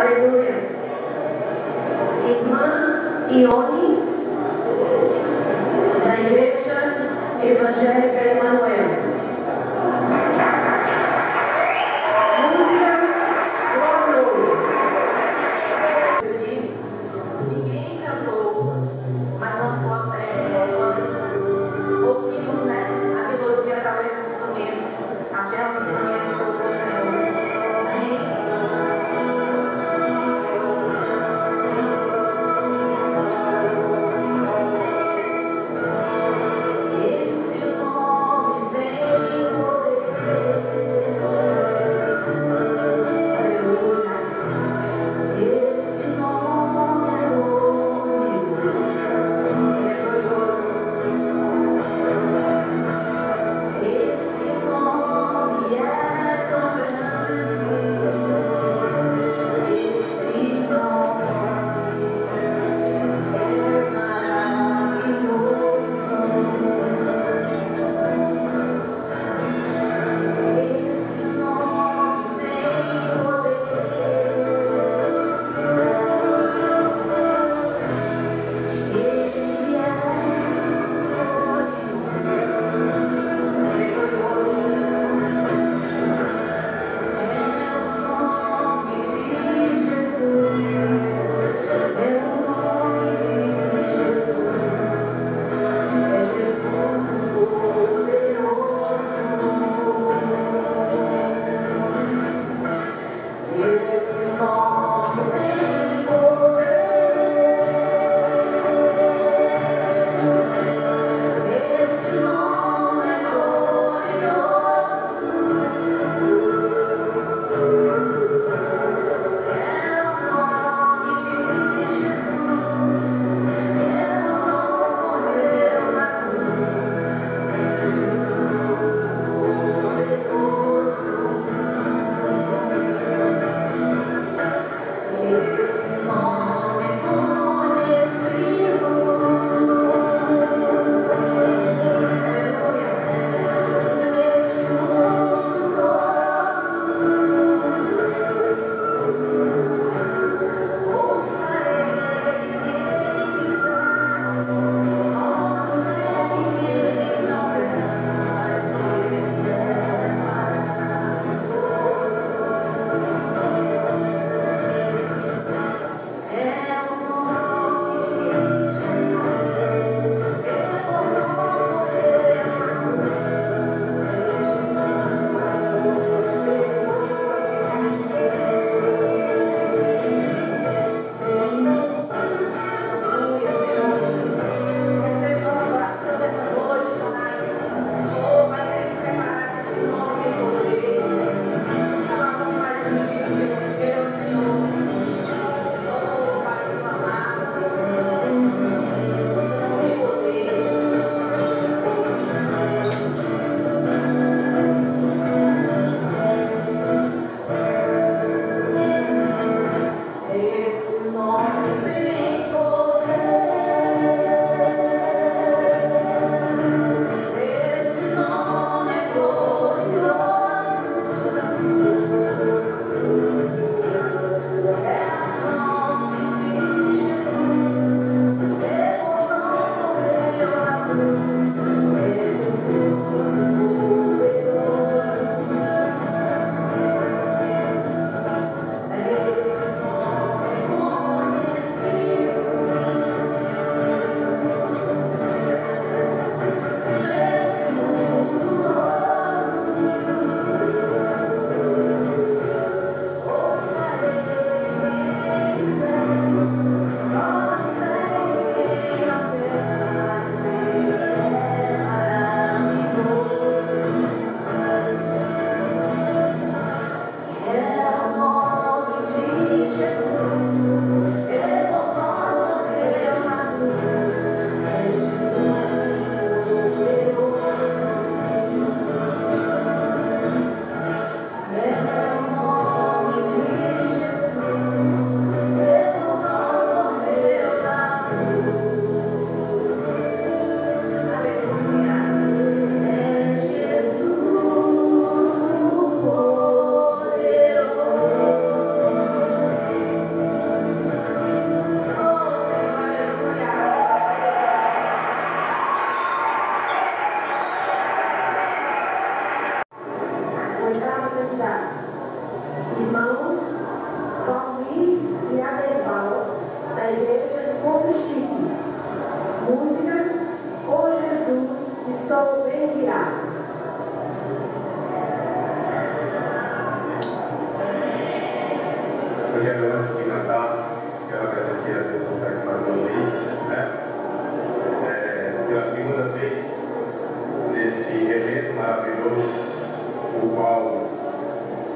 Aleluia. Irmã Ione, da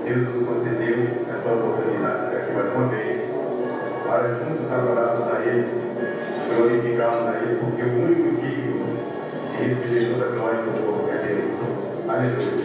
Deus nos concedeu essa oportunidade aqui mais uma vez, para juntos adorarmos a Ele, glorificarmos a Ele, porque o único digno de receber toda a glória do povo é Deus. Aleluia.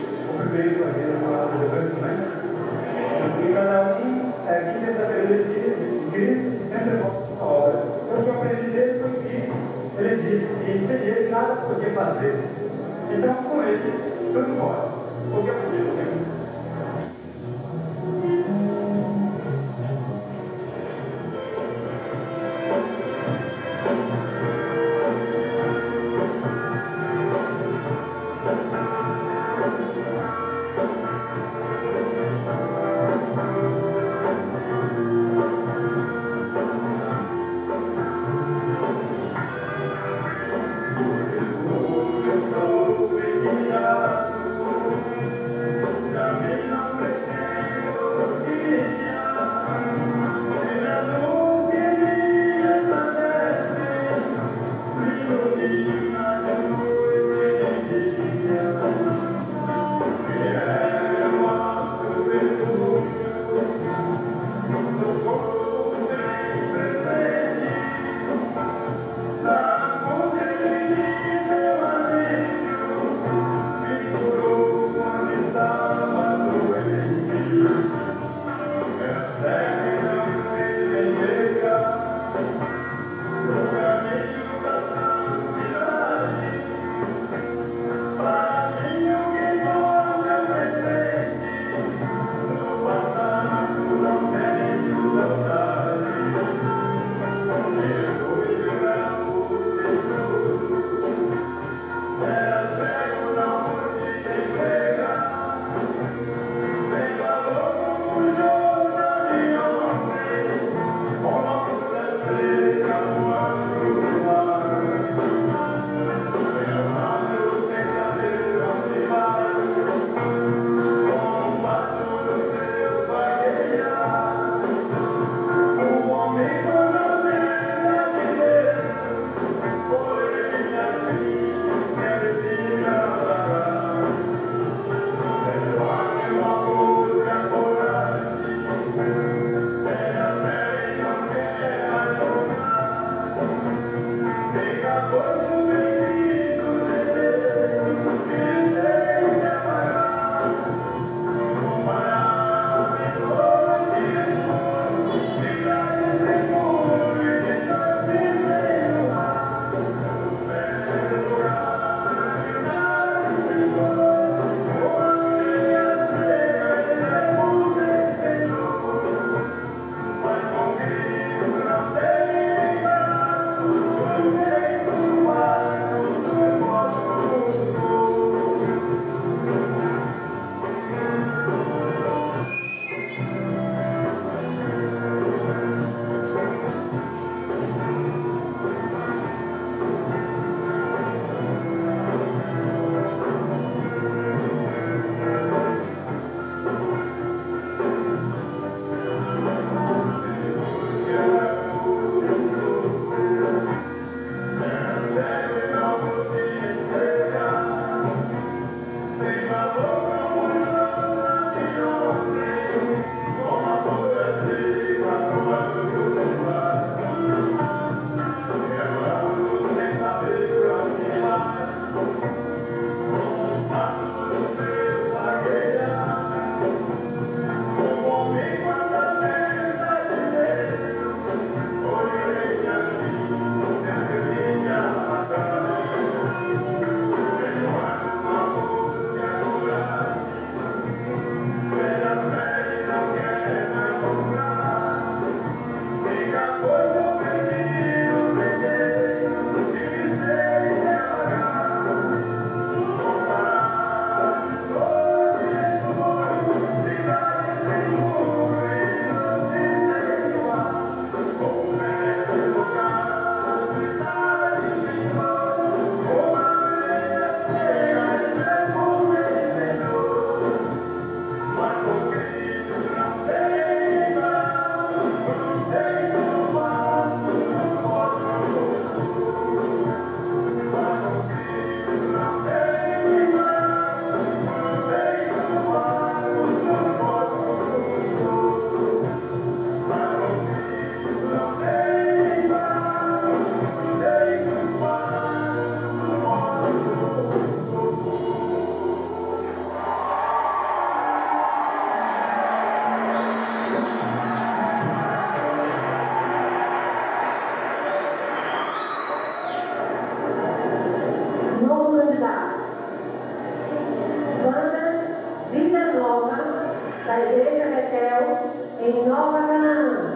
Lord. cantar. Banda Vida Nova, da Igreja Betel, em Nova Canaã.